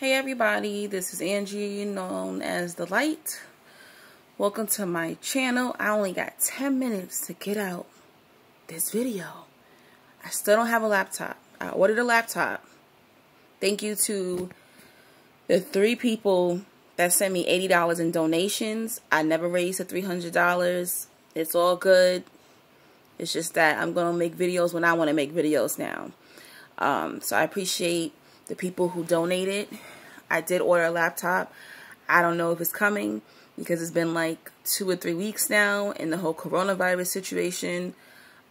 Hey everybody, this is Angie, known as The Light. Welcome to my channel. I only got 10 minutes to get out this video. I still don't have a laptop. I ordered a laptop. Thank you to the three people that sent me $80 in donations. I never raised the $300. It's all good. It's just that I'm going to make videos when I want to make videos now. Um, so I appreciate the people who donated. I did order a laptop. I don't know if it's coming because it's been like two or three weeks now in the whole coronavirus situation.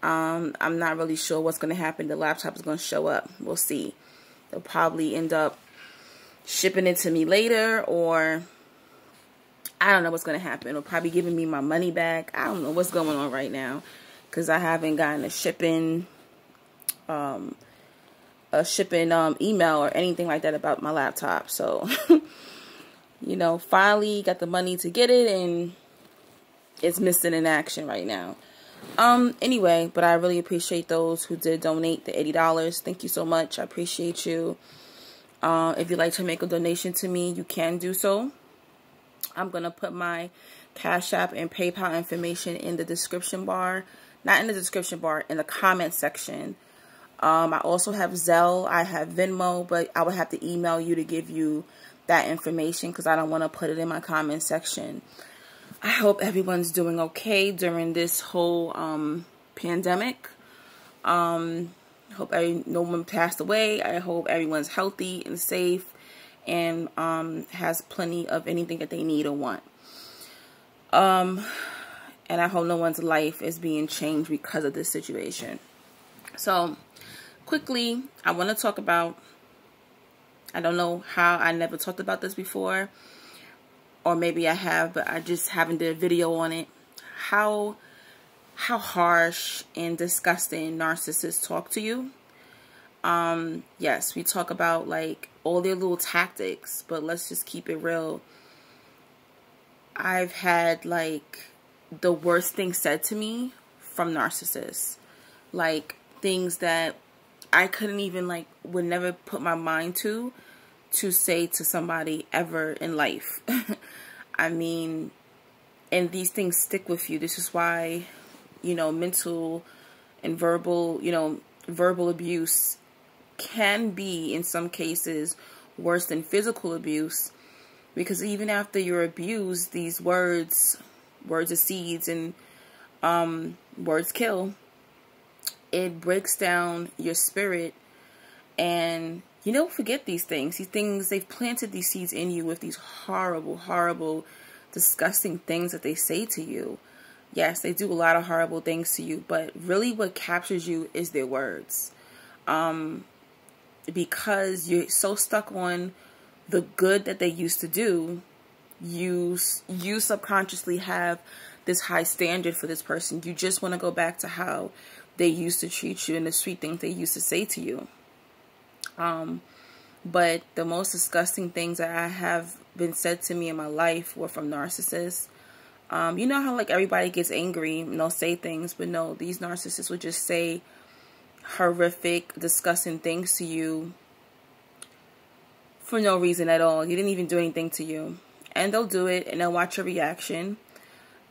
Um, I'm not really sure what's going to happen. The laptop is going to show up. We'll see. They'll probably end up shipping it to me later or I don't know what's going to happen. Or probably giving me my money back. I don't know what's going on right now because I haven't gotten a shipping um, a shipping um, email or anything like that about my laptop. So, you know, finally got the money to get it and it's missing in action right now. Um, anyway, but I really appreciate those who did donate the $80. Thank you so much. I appreciate you. Uh, if you'd like to make a donation to me, you can do so. I'm going to put my Cash App and PayPal information in the description bar. Not in the description bar, in the comment section. Um, I also have Zelle. I have Venmo, but I would have to email you to give you that information because I don't want to put it in my comment section. I hope everyone's doing okay during this whole um, pandemic. Um, hope every, no one passed away. I hope everyone's healthy and safe and um, has plenty of anything that they need or want. Um, and I hope no one's life is being changed because of this situation. So, quickly, I want to talk about, I don't know how I never talked about this before, or maybe I have, but I just haven't did a video on it. How, how harsh and disgusting narcissists talk to you. Um, yes, we talk about like all their little tactics, but let's just keep it real. I've had like the worst things said to me from narcissists. Like things that I couldn't even like would never put my mind to to say to somebody ever in life. I mean, and these things stick with you. This is why, you know, mental and verbal, you know, verbal abuse can be in some cases worse than physical abuse because even after you're abused, these words, words are seeds and um, words kill it breaks down your spirit and you don't forget these things. These things, they've planted these seeds in you with these horrible, horrible, disgusting things that they say to you. Yes, they do a lot of horrible things to you, but really what captures you is their words. Um, because you're so stuck on the good that they used to do, you, you subconsciously have this high standard for this person. You just want to go back to how they used to treat you and the sweet things they used to say to you. Um, but the most disgusting things that I have been said to me in my life were from narcissists. Um, you know how like everybody gets angry and they'll say things, but no, these narcissists would just say horrific, disgusting things to you for no reason at all. You didn't even do anything to you. And they'll do it and they'll watch your reaction.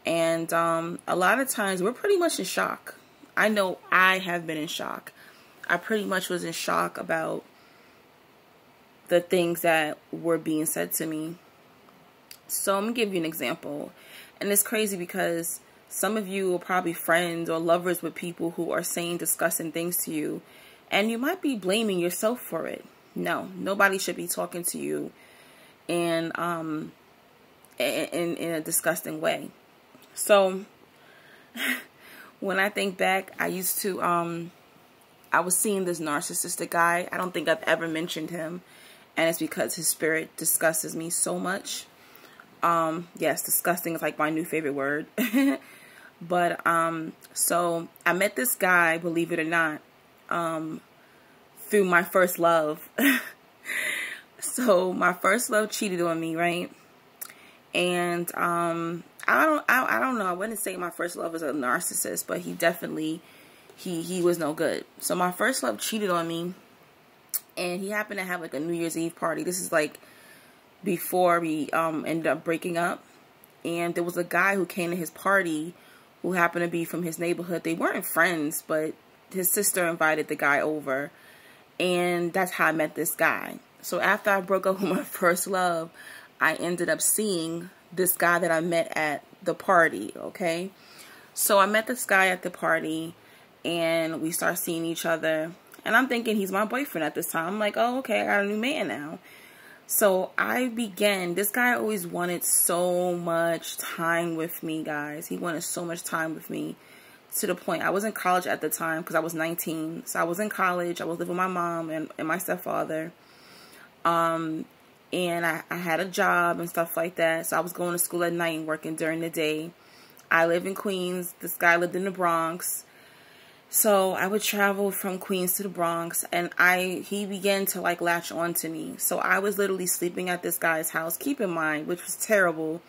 And um, a lot of times we're pretty much in shock. I know I have been in shock. I pretty much was in shock about the things that were being said to me. So I'm going to give you an example. And it's crazy because some of you are probably friends or lovers with people who are saying disgusting things to you. And you might be blaming yourself for it. No, nobody should be talking to you in, um, in, in a disgusting way. So when I think back, I used to, um, I was seeing this narcissistic guy. I don't think I've ever mentioned him. And it's because his spirit disgusts me so much. Um, yes, disgusting is like my new favorite word. but, um, so I met this guy, believe it or not, um, through my first love. so my first love cheated on me, right? And, um, I don't I, I don't know. I wouldn't say my first love was a narcissist, but he definitely he he was no good. So my first love cheated on me and he happened to have like a New Year's Eve party. This is like before we um ended up breaking up, and there was a guy who came to his party who happened to be from his neighborhood. They weren't friends, but his sister invited the guy over, and that's how I met this guy. So after I broke up with my first love, I ended up seeing this guy that I met at the party, okay? So I met this guy at the party and we start seeing each other. And I'm thinking he's my boyfriend at this time. I'm like, oh, okay, I got a new man now. So I began, this guy always wanted so much time with me, guys. He wanted so much time with me to the point. I was in college at the time because I was 19. So I was in college. I was living with my mom and, and my stepfather. Um, and I, I had a job and stuff like that. So I was going to school at night and working during the day. I live in Queens. This guy lived in the Bronx. So I would travel from Queens to the Bronx and I he began to like latch on to me. So I was literally sleeping at this guy's house. Keep in mind, which was terrible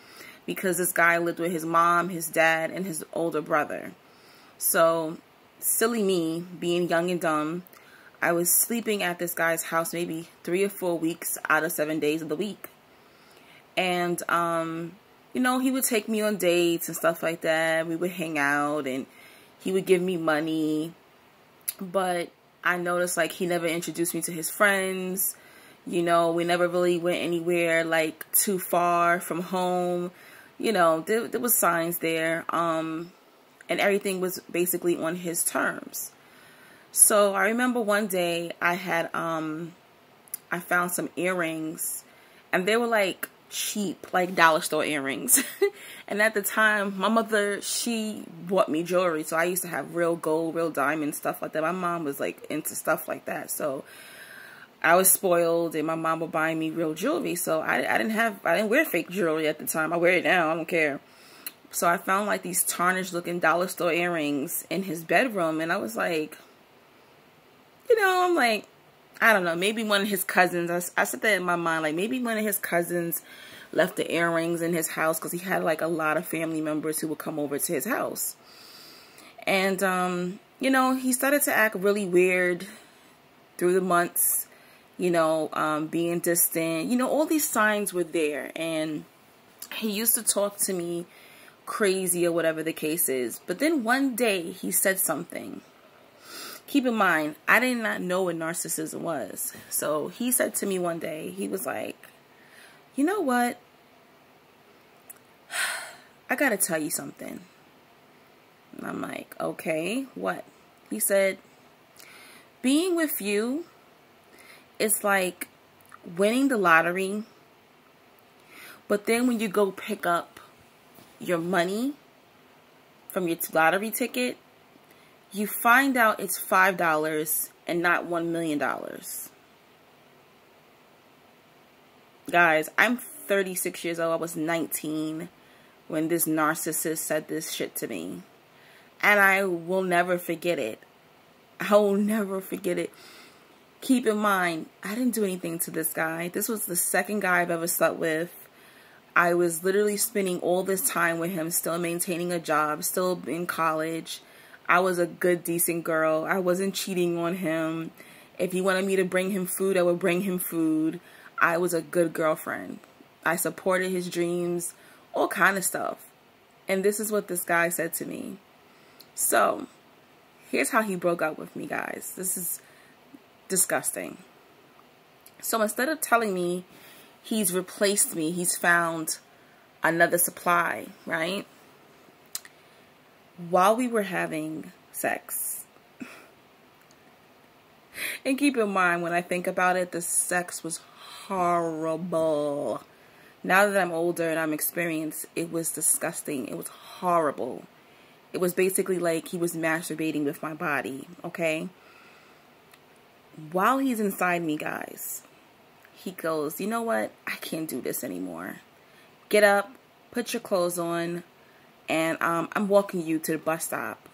because this guy lived with his mom, his dad, and his older brother. So silly me being young and dumb I was sleeping at this guy's house maybe three or four weeks out of seven days of the week. And, um, you know, he would take me on dates and stuff like that. We would hang out and he would give me money. But I noticed like he never introduced me to his friends. You know, we never really went anywhere like too far from home. You know, there, there was signs there. Um, and everything was basically on his terms. So I remember one day I had um I found some earrings and they were like cheap, like dollar store earrings. and at the time, my mother, she bought me jewelry. So I used to have real gold, real diamond stuff like that. My mom was like into stuff like that. So I was spoiled and my mom would buy me real jewelry. So I, I didn't have, I didn't wear fake jewelry at the time. I wear it now. I don't care. So I found like these tarnished looking dollar store earrings in his bedroom. And I was like, you know, I'm like, I don't know, maybe one of his cousins, I, I said that in my mind, like maybe one of his cousins left the earrings in his house because he had like a lot of family members who would come over to his house. And, um, you know, he started to act really weird through the months, you know, um, being distant, you know, all these signs were there. And he used to talk to me crazy or whatever the case is. But then one day he said something keep in mind, I did not know what narcissism was. So he said to me one day, he was like, you know what? I got to tell you something. And I'm like, okay, what? He said, being with you is like winning the lottery. But then when you go pick up your money from your lottery ticket, you find out it's $5 and not $1 million. Guys, I'm 36 years old. I was 19 when this narcissist said this shit to me. And I will never forget it. I will never forget it. Keep in mind, I didn't do anything to this guy. This was the second guy I've ever slept with. I was literally spending all this time with him, still maintaining a job, still in college I was a good, decent girl. I wasn't cheating on him. If he wanted me to bring him food, I would bring him food. I was a good girlfriend. I supported his dreams, all kind of stuff. And this is what this guy said to me. So, here's how he broke up with me, guys. This is disgusting. So instead of telling me he's replaced me, he's found another supply, right? While we were having sex. and keep in mind, when I think about it, the sex was horrible. Now that I'm older and I'm experienced, it was disgusting. It was horrible. It was basically like he was masturbating with my body, okay? While he's inside me, guys, he goes, You know what? I can't do this anymore. Get up, put your clothes on, and um, I'm walking you to the bus stop.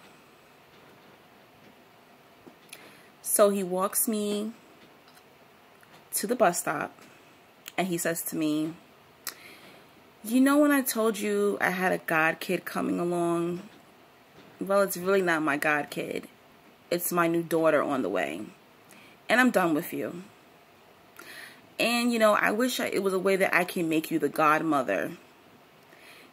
So he walks me to the bus stop and he says to me, You know, when I told you I had a God kid coming along? Well, it's really not my God kid, it's my new daughter on the way. And I'm done with you. And, you know, I wish I, it was a way that I can make you the godmother.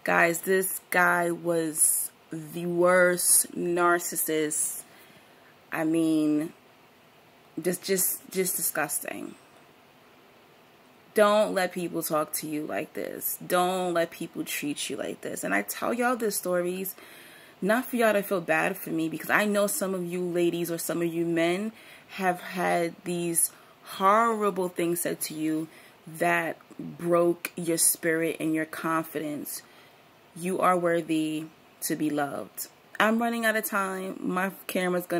Guys, this guy was the worst narcissist. I mean, just, just, just disgusting. Don't let people talk to you like this. Don't let people treat you like this. And I tell y'all these stories not for y'all to feel bad for me because I know some of you ladies or some of you men have had these horrible things said to you that broke your spirit and your confidence. You are worthy to be loved. I'm running out of time. My camera's going to